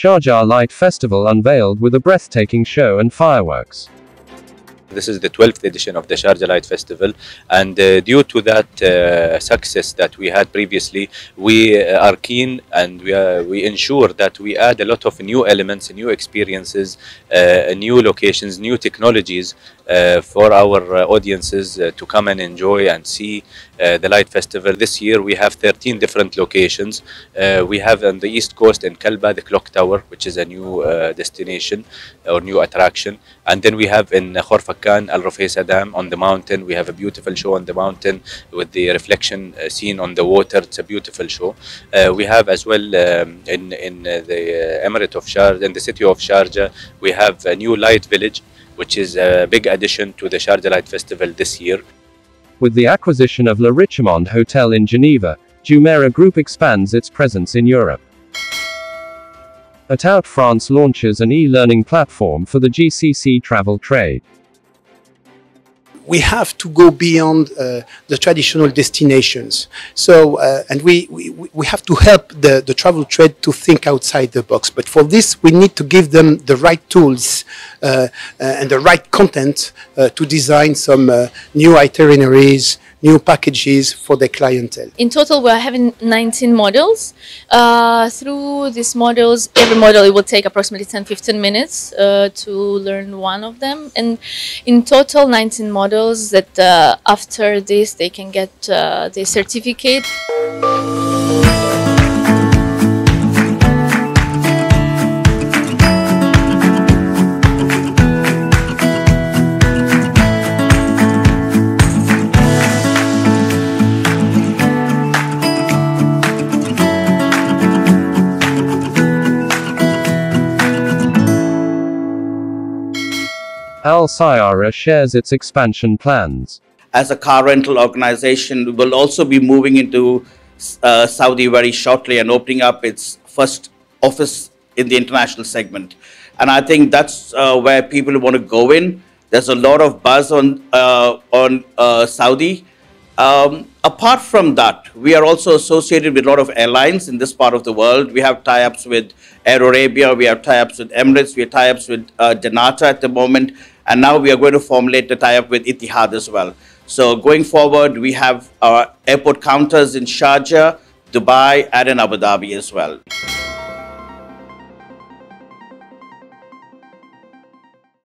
Sharjah Light Festival unveiled with a breathtaking show and fireworks. This is the 12th edition of the Sharjah Light Festival, and uh, due to that uh, success that we had previously, we uh, are keen and we, are, we ensure that we add a lot of new elements, new experiences, uh, new locations, new technologies uh, for our uh, audiences to come and enjoy and see the Light Festival. This year we have 13 different locations. we have on the east coast in Kalba the Clock Tower, which is a new destination or new attraction, and then we have in Khorfak Al Rufaysa Dam on the mountain. We have a beautiful show on the mountain with the reflection uh, seen on the water. It's a beautiful show. Uh, we have as well um, in, in uh, the Emirate of Sharjah, in the city of Sharjah, we have a new light village, which is a big addition to the Sharjah Light Festival this year. With the acquisition of Le Richemond Hotel in Geneva, Jumeirah Group expands its presence in Europe. Atout France launches an e-learning platform for the GCC travel trade we have to go beyond uh, the traditional destinations. So, uh, and we, we, we have to help the, the travel trade to think outside the box. But for this, we need to give them the right tools uh, uh and the right content uh, to design some uh, new itineraries, new packages for the clientele. In total, we're having 19 models. Uh, through these models, every model it will take approximately 10-15 minutes uh, to learn one of them. And in total, 19 models that uh, after this, they can get uh, the certificate. Al Sayara shares its expansion plans. As a car rental organization, we will also be moving into uh, Saudi very shortly and opening up its first office in the international segment. And I think that's uh, where people want to go in. There's a lot of buzz on, uh, on uh, Saudi. Um, apart from that, we are also associated with a lot of airlines in this part of the world. We have tie-ups with Air Arabia, we have tie-ups with Emirates, we have tie-ups with uh, Janata at the moment, and now we are going to formulate a tie-up with Etihad as well. So going forward, we have our airport counters in Sharjah, Dubai, and in Abu Dhabi as well.